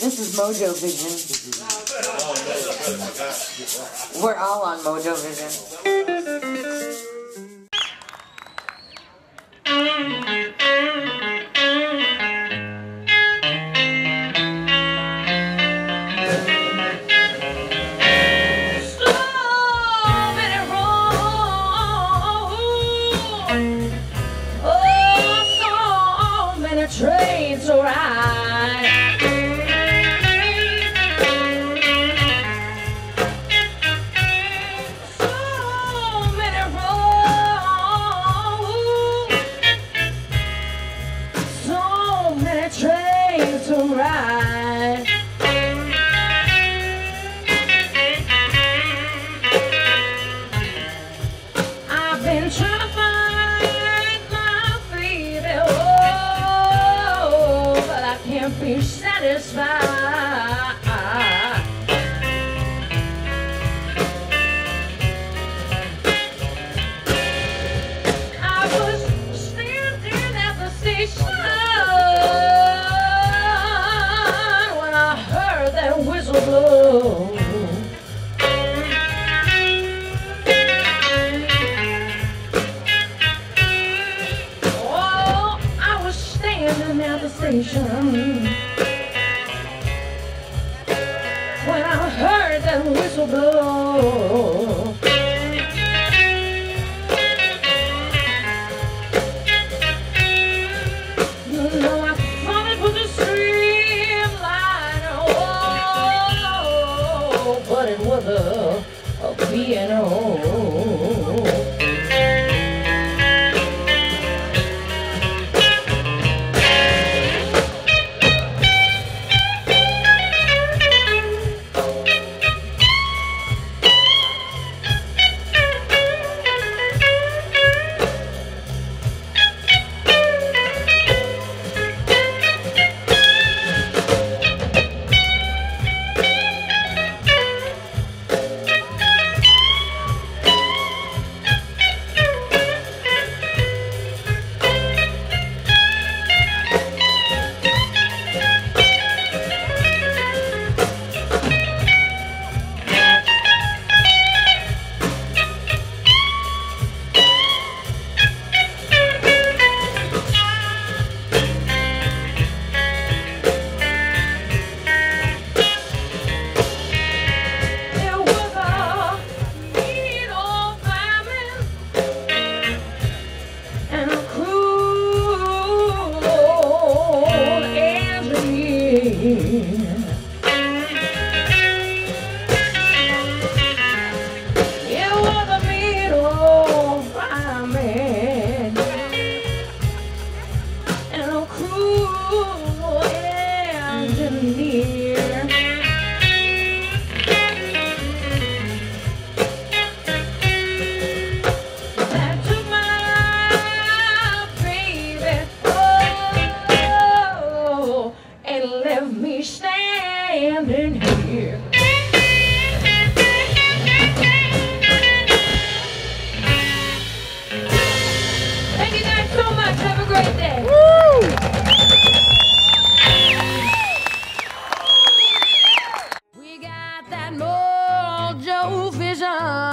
This is MoeJoeVision. We're all on MoeJoeVision. satisfied. vibration. When I heard that whistle blow, you know I it was a streamline. Oh, but it was a, a piano. o feijão.